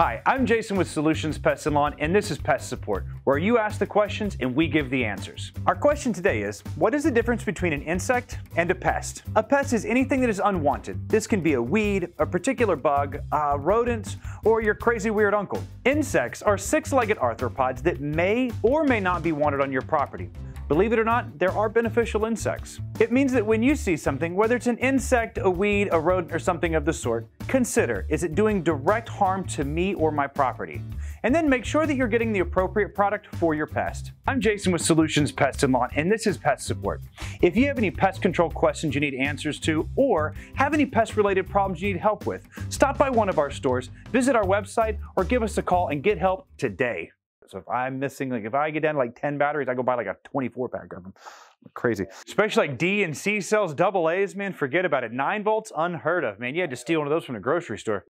Hi, I'm Jason with Solutions Pest and Lawn, and this is Pest Support, where you ask the questions and we give the answers. Our question today is What is the difference between an insect and a pest? A pest is anything that is unwanted. This can be a weed, a particular bug, uh, rodents, or your crazy weird uncle. Insects are six legged arthropods that may or may not be wanted on your property. Believe it or not, there are beneficial insects. It means that when you see something, whether it's an insect, a weed, a rodent, or something of the sort, consider is it doing direct harm to me or my property? And then make sure that you're getting the appropriate product for your pest. I'm Jason with Solutions Pest and Lawn, and this is Pest Support. If you have any pest control questions you need answers to, or have any pest related problems you need help with, stop by one of our stores, visit our website, or give us a call and get help today. So if I'm missing, like if I get down to like 10 batteries, I go buy like a 24 pack of them. Crazy. Especially like D and C cells, double A's, man, forget about it. Nine volts, unheard of, man. You had to steal one of those from the grocery store.